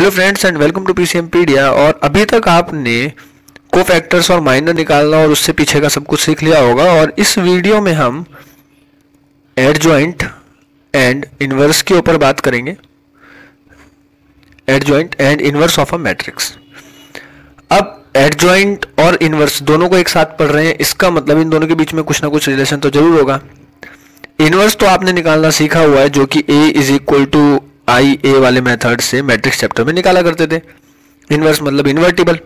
Hello friends and welcome to PCMpedia और अभी तक आपने को फैक्टर्स और माइनर निकालना और उससे पीछे का सब कुछ सीख लिया होगा और इस वीडियो में हम एड ज्वाइंट एंड इनवर्स के ऊपर बात करेंगे। Adjoint and inverse of a matrix अब एड ज्वाइंट और इनवर्स दोनों को एक साथ पढ़ रहे हैं, इसका मतलब इन दोनों के बीच में कुछ ना कुछ रिलेशन तो ज़रूर होगा। इनवर्स तो आपने निकालना सीखा हुआ है जो कि A is equal to I A वाले मेथड से मैट्रिक्स चैप्टर में निकाला करते थे। इनवर्स मतलब इन्वर्टिबल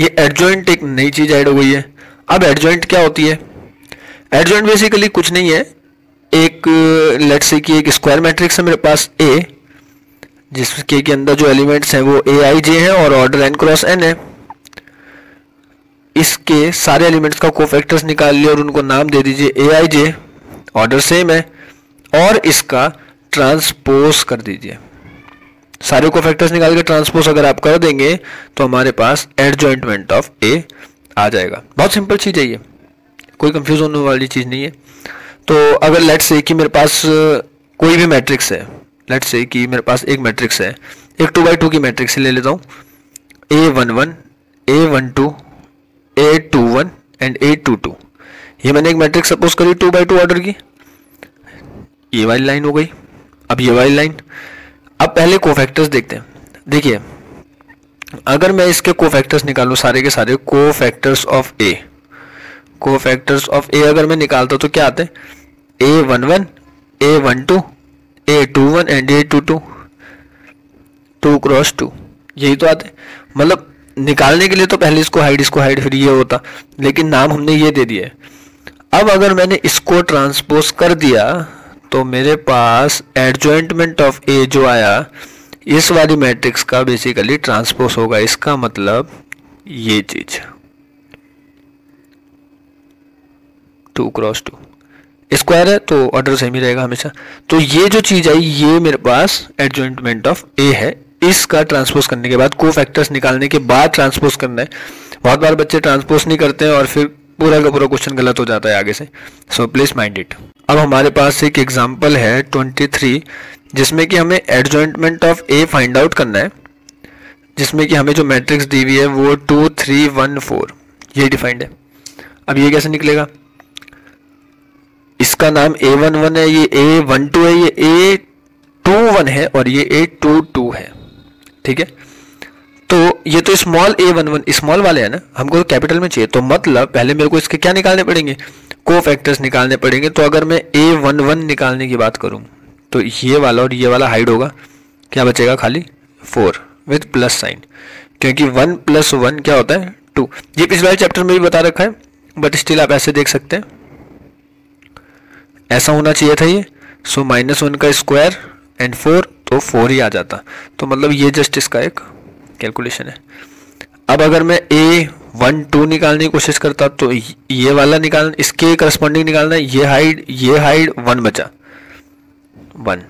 ये एडजॉइंट एक नई चीज़ ऐड हो गई है। अब एडजॉइंट क्या होती है? एडजॉइंट बेसिकली कुछ नहीं है। एक लेट्स से कि एक स्क्वायर मैट्रिक्स है मेरे पास ए जिसके के अंदर जो एलिमेंट्स हैं वो ए आई जे हैं और ऑर्डर एन क्रॉस एन है। इसके सारे एलिमेंट्स का कोफैक्टर्स निकाल लिए और उनको नाम दे दीजिए ए आई जे ऑर्डर सेम है। और इसका ट्रांसपोज कर दीजिए। सारे को फैक्टर्स निकाल के ट्रांसपोज अगर आप कर देंगे तो हमारे पास एडजॉइंटमेंट ऑफ़ ए आ जाएगा। बहुत सिंपल चीज़ है ये। कोई कंफ्यूज होने वाली चीज़ नहीं है। तो अगर लेट्स से कि मेरे पास कोई भी मैट्रिक्स है लेट्स से कि मेरे पास एक मैट्रिक्स है, एक टू बाई टू की मैट्रिक्स ले लेता हूँ। A one one A one two A two one and A two two ये मैंने एक मैट्रिक्स सपोज़ करी टू बाई टू ऑर्डर की। ये वाली लाइन हो गई। अब ये वाली लाइन। अब पहले कोफैक्टर्स देखते हैं। देखिए, अगर मैं इसके कोफैक्टर्स निकालूं सारे के सारे cofactors of A cofactors of A अगर मैं निकालता तो क्या आते A one one A one two A two one and A two two two cross two यही तो आते मतलब निकालने के लिए तो पहले इसको हाइड इसको हाइड फिर ये होता। लेकिन नाम हमने ये दे दिया अब अगर मैंने इसको ट्रांसपोज कर दिया तो मेरे पास एडजॉइंटमेंट ऑफ़ ए जो आया, इस वाली मैट्रिक्स का बेसिकली ट्रांसपोज होगा। इसका मतलब ये चीज़। टू क्रॉस टू स्क्वायर है तो ऑर्डर सेम ही रहेगा हमेशा। तो ये जो चीज़ आई, ये मेरे पास एडजॉइंटमेंट ऑफ़ ए है। इसका ट्रांसपोज करने के बाद को फैक्टर्स निकालने के बाद ट्रांसपोज करना है। बहुत बार बच्चे ट्रांसपोज नहीं करते हैं और फिर पूरा का पूरा क्वेश्चन गलत हो जाता है आगे से। सो प्लीज़ माइंड इट अब हमारे पास एक एग्ज़ाम्पल है 23 जिसमें कि हमें एडजॉइंटमेंट ऑफ़ ए फाइंड आउट करना है, जिसमें कि हमें जो मैट्रिक्स दी हुई है वो टू थ्री वन फोर ये डिफाइंड है। अब ये कैसे निकलेगा? इसका नाम ए वन वन है, ये ए वन टू है, ये ए टू वन है और ये ए टू टू है। ठीक है? तो ये तो small a one one small वाले है ना, हमको तो कैपिटल में चाहिए तो मतलब पहले मेरे को इसके क्या निकालने पड़ेंगे? को फैक्टर्स निकालने पड़ेंगे तो अगर मैं ए वन वन निकालने की बात करूँ तो ये वाला और ये वाला हाइड होगा, क्या बचेगा खाली? फोर विथ प्लस साइन क्योंकि वन प्लस वन क्या होता है? टू ये पिछले चैप्टर में भी बता रखा है बट स्टिल आप ऐसे देख सकते हैं। ऐसा होना चाहिए था ये सो माइनस वन का स्क्वायर एंड फोर तो फोर ही आ जाता तो मतलब ये जस्ट इसका एक कैलकुलेशन है। अब अगर मैं ए वन टू निकालने की कोशिश करता तो ये वाला निकाल, इसके करस्पॉन्डिंग निकालना, ये हाइड ये हाइड वन बचा। One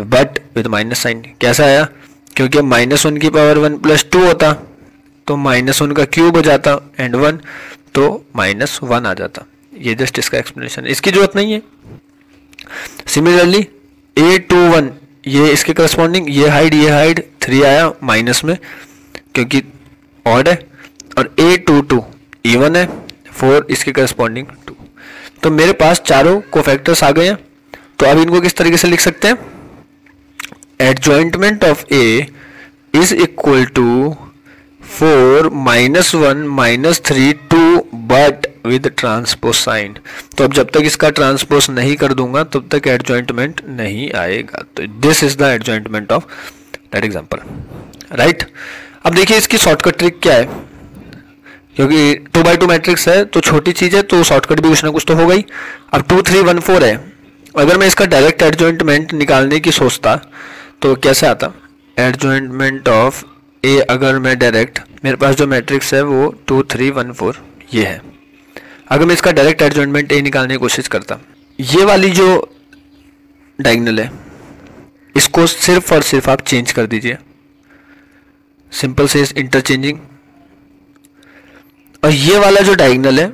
but with minus sign कैसा आया? क्योंकि माइनस वन की पावर वन प्लस टू होता तो माइनस वन का क्यूब हो जाता एंड वन तो माइनस वन आ जाता। ये जस्ट इसका एक्सप्लेनेशन इसकी ज़रूरत नहीं है। सिमिलरली ए टू वन ये इसके करस्पॉन्डिंग ये हाइड ये हाइड थ्री आया माइनस में, क्योंकि ऑड है और ए टू टू इवन है फोर इसके करस्पॉन्डिंग टू तो मेरे पास चारों कोफैक्टर्स आ गए हैं। तो अब इनको किस तरीके से लिख सकते हैं? Adjointment of A is equal to four minus one minus three two but with transpose sign तो अब जब तक इसका ट्रांसपोज नहीं कर दूँगा, तब तक एडजॉइंटमेंट नहीं आएगा। तो this is the adjointment of that example right अब देखिए इसकी शॉर्टकट ट्रिक क्या है? क्योंकि टू बाई टू मैट्रिक्स है तो छोटी चीज़ है तो शॉर्टकट भी कुछ ना कुछ तो हो गई। अब टू थ्री वन फोर है। अगर मैं इसका डायरेक्ट एडजॉइंटमेंट निकालने की सोचता तो कैसे आता? एडजॉइंटमेंट ऑफ़ ए अगर मैं डायरेक्ट मेरे पास जो मैट्रिक्स है, वो टू थ्री वन फोर ये है। अगर मैं इसका डायरेक्ट एडजॉइंटमेंट ए निकालने की कोशिश करता, ये वाली जो डायगनल है इसको सिर्फ़ और सिर्फ़ आप चेंज कर दीजिए। सिंपल से इंटरचेंजिंग और ये वाला जो डायगनल है,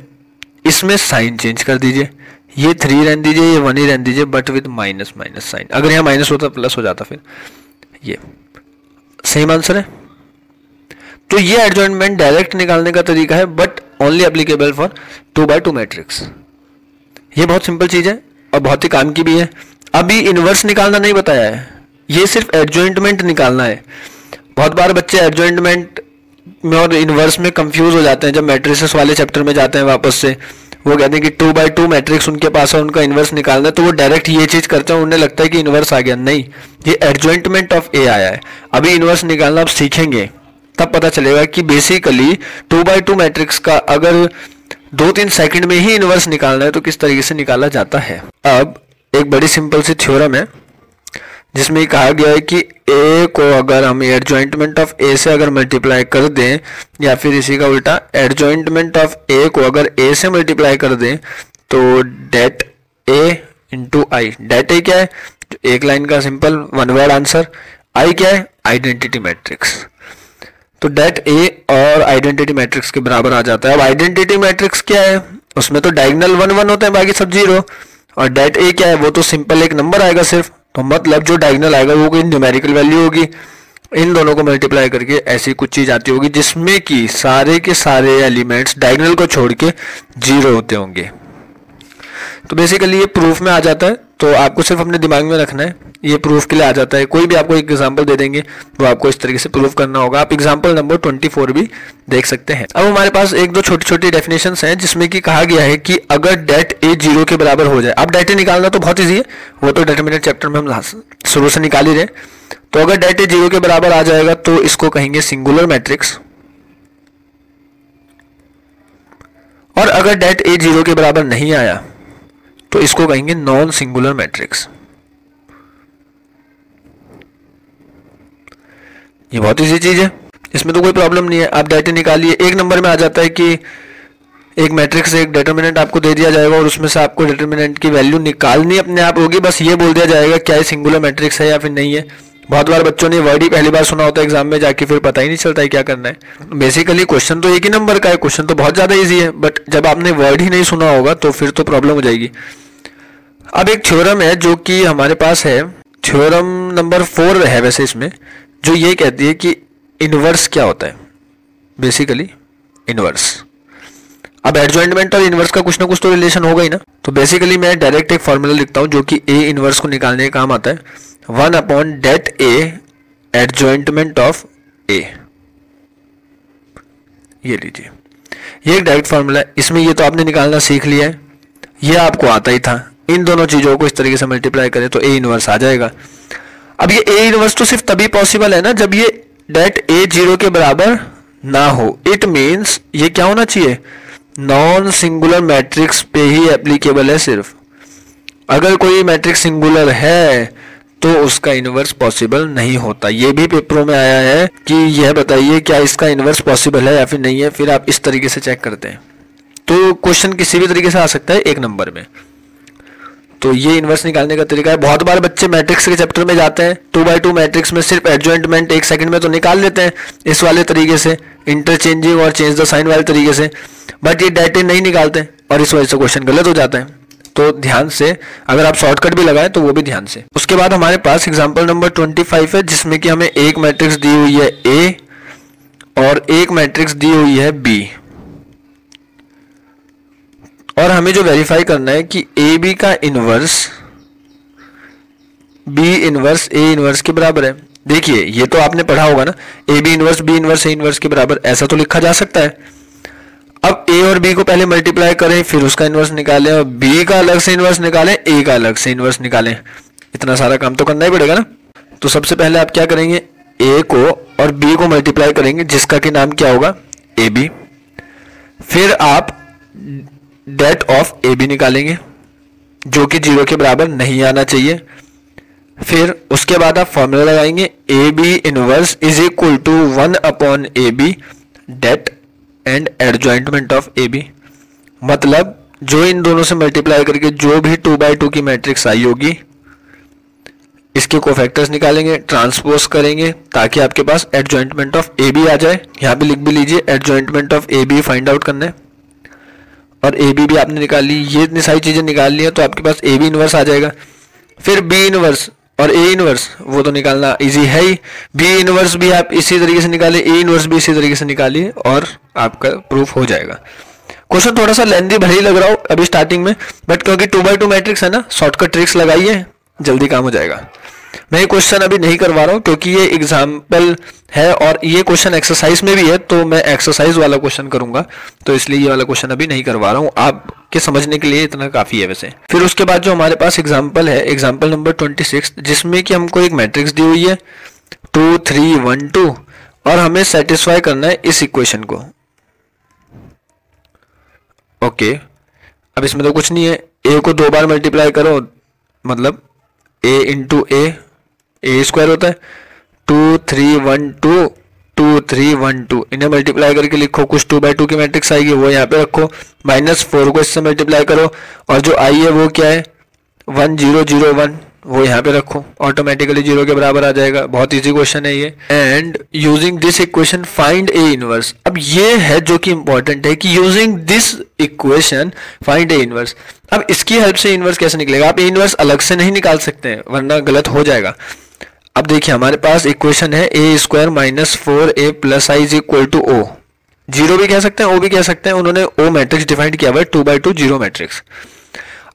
इसमें साइन चेंज कर दीजिए। ये थ्री रहने दीजिए, ये वन ही रहने दीजिए but with minus minus sign अगर यहाँ माइनस होता प्लस हो जाता फिर। ये। सेम आंसर है? तो ये एडजॉइंटमेंट डायरेक्ट निकालने का तरीका है but only applicable for two by two matrix ये बहुत सिंपल चीज़ है, और बहुत ही काम की भी है। अभी इनवर्स निकालना नहीं बताया है। ये सिर्फ़ एडजॉइंटमेंट निकालना है। बहुत बार बच्चे एडजॉइंटमेंट में और इनवर्स में कंफ्यूज हो जाते हैं, जब मैट्रिसेस वाले चैप्टर में जाते हैं वापस से। वो कहते हैं कि टू बाई टू मैट्रिक्स उनके पास है, उनका इनवर्स निकालना है तो वो डायरेक्ट ये चीज़ करते हैं, उन्हें लगता है कि इनवर्स आ गया। नहीं, ये एडजॉइंटमेंट ऑफ़ ए आया है। अभी इनवर्स निकालना आप सीखेंगे, तब पता चलेगा कि basically two by two matrix का अगर दो तीन सेकंड में ही इनवर्स निकालना है तो किस तरीके से निकाला जाता है। अब एक बड़ी सिंपल सी थ्योरम है, जिसमें कहा गया है कि ए को अगर हम एडजॉइंटमेंट ऑफ़ ए से अगर मल्टीप्लाई कर दें, या फिर इसी का उल्टा एडजॉइंटमेंट ऑफ़ ए को अगर ए से मल्टीप्लाई कर दें तो det A into I det A क्या है? एक लाइन का simple one word answer I क्या है? आइडेंटिटी मैट्रिक्स तो डेट ए और आइडेंटिटी मैट्रिक्स के बराबर आ जाता है। अब आइडेंटिटी मैट्रिक्स क्या है? उसमें तो डायगनल वन वन होते हैं, बाकी सब ज़ीरो और डेट ए क्या है? वो तो सिंपल एक नंबर आएगा सिर्फ़। तो मतलब जो डायगनल आएगा, वो कोई न्यूमेरिकल वैल्यू होगी। इन दोनों को मल्टीप्लाई करके ऐसी कुछ चीज़ आती होगी, जिसमें कि सारे के सारे एलिमेंट्स डायगनल को छोड़ के ज़ीरो होते होंगे। तो बेसिकली ये प्रूफ में आ जाता है। तो आपको सिर्फ़ अपने दिमाग में रखना है, ये प्रूफ के लिए आ जाता है। कोई भी आपको एक एग्ज़ाम्पल दे देंगे, वो आपको इस तरीके से प्रूफ करना होगा। आप एग्ज़ाम्पल नंबर 24 भी देख सकते हैं। अब हमारे पास एक दो छोटी छोटी डेफिनेशन हैं, जिसमें कि कहा गया है कि अगर डेट ए ज़ीरो के बराबर हो जाए, अब डेट निकालना तो बहुत ईजी है, वो तो डेटरमिनेट चैप्टर में हम शुरू से निकाल ही रहे तो अगर डेट ए ज़ीरो के बराबर आ जाएगा तो इसको कहेंगे सिंगुलर मैट्रिक्स और अगर डेट ए ज़ीरो के बराबर नहीं आया तो इसको कहेंगे नॉन सिंगुलर मैट्रिक्स ये बहुत ईजी चीज़ है। इसमें तो कोई प्रॉब्लम नहीं है। आप डाटा निकालिए। एक नंबर में आ जाता है कि एक मैट्रिक्स एक डिटर्मिनेंट आपको दे दिया जाएगा और उसमें से आपको डिटर्मिनेंट की वैल्यू निकालनी अपने आप होगी। बस ये बोल दिया जाएगा क्या ये सिंगुलर मैट्रिक्स है या फिर नहीं है। बहुत बार बच्चों ने वर्ड ही पहली बार सुना होता है एग्ज़ाम में जाके फिर पता ही नहीं चलता है क्या करना है। बेसिकली क्वेश्चन तो एक ही नंबर का है क्वेश्चन तो बहुत ज़्यादा ईजी है बट जब आपने वर्ड ही नहीं सुना होगा तो फिर तो प्रॉब्लम हो जाएगी। अब एक थ्योरम है जो कि हमारे पास है। थ्योरम नंबर फोर है वैसे इसमें, जो ये कहती है कि इनवर्स क्या होता है। बेसिकली इनवर्स अब एडजॉइंटमेंट और इनवर्स का कुछ ना कुछ तो रिलेशन होगा ही ना। तो बेसिकली मैं डायरेक्ट एक फॉर्मूला लिखता हूँ जो कि ए इनवर्स को निकालने का काम आता है। One upon det A adjointment of A ये लीजिए। ये एक डायरेक्ट फॉर्मूला है। इसमें ये तो आपने निकालना सीख लिया है। ये आपको आता ही था। इन दोनों चीज़ों को इस तरीके से मल्टीप्लाई करें तो ए इनवर्स आ जाएगा। अब ये ए इनवर्स तो सिर्फ़ तभी पॉसिबल है ना जब ये डेट ए ज़ीरो के बराबर ना हो। इट मीन्स ये क्या होना चाहिए? नॉन सिंगुलर मैट्रिक्स पे ही एप्लीकेबल है सिर्फ़। अगर कोई मैट्रिक्स सिंगुलर है तो उसका इनवर्स पॉसिबल नहीं होता। ये भी पेपरों में आया है कि यह बताइए, क्या इसका इनवर्स पॉसिबल है या फिर नहीं है? फिर आप इस तरीके से चेक करते हैं। तो क्वेश्चन किसी भी तरीके से आ सकता है एक नंबर में। तो ये इन्वर्स निकालने का तरीका है। बहुत बार बच्चे मैट्रिक्स के चैप्टर में जाते हैं। टू बाई टू मैट्रिक्स में सिर्फ़ एडजॉइंटमेंट एक सेकंड में तो निकाल लेते हैं इस वाले तरीके से। इंटरचेंजिंग और चेंज द साइन वाले तरीके से। बट ये डाटे नहीं निकालते और इस वजह से क्वेश्चन गलत हो जाता है। तो ध्यान से, अगर आप शॉर्टकट भी लगाएँ तो वो भी ध्यान से। उसके बाद हमारे पास एग्ज़ाम्पल नंबर ट्वेंटी फाइव है, जिसमें कि हमें एक मैट्रिक्स दी हुई है ए और एक मैट्रिक्स दी हुई है बी और हमें जो वेरीफाई करना है कि ए बी का inverse B inverse A inverse के बराबर है। देखिए, ये तो आपने पढ़ा होगा ना A B inverse B inverse A inverse के बराबर, ऐसा तो लिखा जा सकता है। और बी को पहले मल्टीप्लाई करें, फिर उसका इनवर्स निकालें और बी का अलग से इनवर्स निकालें ए का अलग से इनवर्स निकालें। इतना सारा काम तो करना ही पड़ेगा ना? तो सबसे पहले आप क्या करेंगे? ए को और बी को मल्टीप्लाई करेंगे, जिसका कि नाम क्या होगा? ए बी फिर आप डेट ऑफ़ ए बी निकालेंगे, जो कि ज़ीरो के बराबर नहीं आना चाहिए। फिर उसके बाद आप फॉर्मूला लगाएँगे A B inverse is equal to one upon A B det and adjointment of A B मतलब जो इन दोनों से मल्टीप्लाई करके जो भी टू बाई टू की मैट्रिक्स आई होगी, इसके कोफैक्टर्स निकालेंगे ट्रांसपोज करेंगे, ताकि आपके पास एडजॉइंटमेंट ऑफ़ ए बी आ जाए। यहाँ पे लिख भी लीजिए adjointment of A B find out करना और ए बी भी आपने निकाल ली, ये इतनी सारी चीज़ें निकाल ली है तो आपके पास ए बी इनवर्स आ जाएगा। फिर बी इनवर्स और ए इनवर्स वो तो निकालना इजी है ही। बी इनवर्स भी आप इसी तरीके से निकालिए ए इनवर्स भी इसी तरीके से निकालिए और आपका प्रूफ हो जाएगा। क्वेश्चन थोड़ा सा लेंदी भले ही लग रहा हो अभी स्टार्टिंग में बट क्योंकि टू बाई टू मैट्रिक्स है ना शॉर्टकट ट्रिक्स लगाइए, जल्दी काम हो जाएगा। मैं ये क्वेश्चन अभी नहीं करवा रहा हूँ, क्योंकि ये एग्ज़ाम्पल है और ये क्वेश्चन एक्सरसाइज में भी है तो मैं एक्सरसाइज वाला क्वेश्चन करूँगा। तो इसलिए ये वाला क्वेश्चन अभी नहीं करवा रहा हूँ। आपके समझने के लिए इतना काफ़ी है वैसे। फिर उसके बाद जो हमारे पास एग्ज़ाम्पल है एग्ज़ाम्पल नंबर ट्वेंटी सिक्स जिसमें कि हमको एक मैट्रिक्स दी हुई है टू थ्री वन टू और हमें सेटिस्फाई करना है इस इक्वेशन को। ओके अब इसमें तो कुछ नहीं है। ए को दो बार मल्टीप्लाई करो मतलब ए इंटू ए ए स्क्वायर होता है। Two three one two two three one two इन्हें मल्टीप्लाई करके लिखो, कुछ टू बाई टू की मैट्रिक्स आएगी, वो यहाँ पे रखो। माइनस फोर को इससे मल्टीप्लाई करो, और जो आई है वो क्या है? वन ज़ीरो ज़ीरो वन वो यहाँ पे रखो। ऑटोमेटिकली ज़ीरो के बराबर आ जाएगा। बहुत इजी क्वेश्चन है ये। And using this equation find A inverse अब ये है जो कि इंपॉर्टेंट है कि using this equation find A inverse अब इसकी हेल्प से इनवर्स कैसे निकलेगा? आप इनवर्स अलग से नहीं निकाल सकते हैं वरना गलत हो जाएगा। अब देखिए, हमारे पास इक्वेशन है A square minus four A plus I is equal to O zero भी कह सकते हैं ओ भी कह सकते हैं। उन्होंने ओ मैट्रिक्स डिफाइंड किया हुआ है two by two zero matrix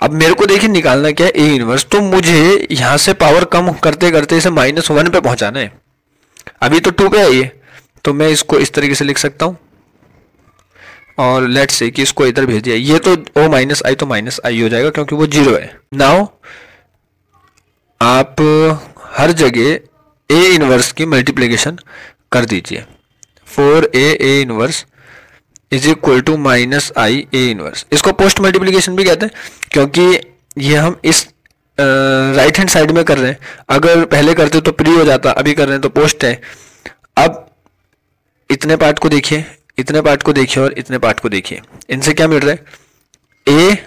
अब मेरे को देखिए, निकालना क्या है? ए इनवर्स तो मुझे यहाँ से पावर कम करते करते इसे माइनस वन पे पहुंचाना है। अभी तो टू पे आई है तो मैं इसको इस तरीके से लिख सकता हूँ। और लेट से कि इसको इधर भेज दिया। ये तो ओ माइनस आई तो माइनस आई हो जाएगा क्योंकि वो ज़ीरो है। नाउ आप हर जगह ए इनवर्स की मल्टीप्लीकेशन कर दीजिए। Four A A inverse is equal to minus I A inverse इसको पोस्ट मल्टीप्लीकेशन भी कहते हैं, क्योंकि ये हम इस राइट हैंड साइड में कर रहे हैं। अगर पहले करते तो प्री हो जाता, अभी कर रहे हैं तो पोस्ट है। अब इतने पार्ट को देखिए। इतने पार्ट को देखिए और इतने पार्ट को देखिए। इनसे क्या मिल रहा है? A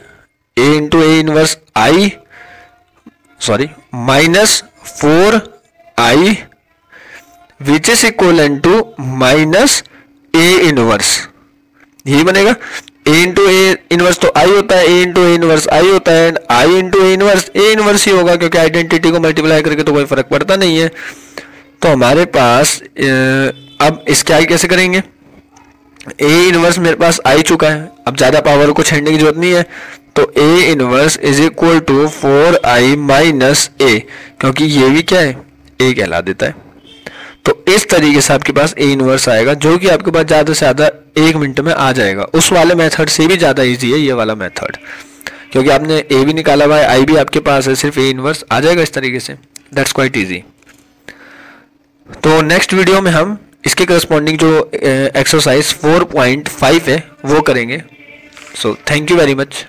A into A inverse I sorry minus four I which is equal to minus A inverse यही बनेगा। ए इंटू ए इनवर्स तो आई होता है ए इंटू ए इनवर्स आई होता है and I into A inverse A inverse ही होगा, क्योंकि identity को मल्टीप्लाई करके तो कोई फ़र्क पड़ता नहीं है। तो हमारे पास अब इसके आई कैसे करेंगे? ए इनवर्स मेरे पास आ ही चुका है। अब ज़्यादा पावर को छेड़ने की ज़रूरत नहीं है। तो A inverse is equal to four I minus A क्योंकि ये भी क्या है? ए कहला देता है। तो इस तरीके से आपके पास ए इनवर्स आएगा, जो कि आपके पास ज़्यादा से ज़्यादा एक मिनट में आ जाएगा। उस वाले मेथड से भी ज़्यादा इजी है ये वाला मेथड क्योंकि आपने ए भी निकाला हुआ है आई भी आपके पास है, सिर्फ़ ए इनवर्स आ जाएगा इस तरीके से। दैट्स क्वाइट ईजी तो नेक्स्ट वीडियो में हम इसके करस्पॉन्डिंग जो एक्सरसाइज 4.5 है वो करेंगे। So thank you very much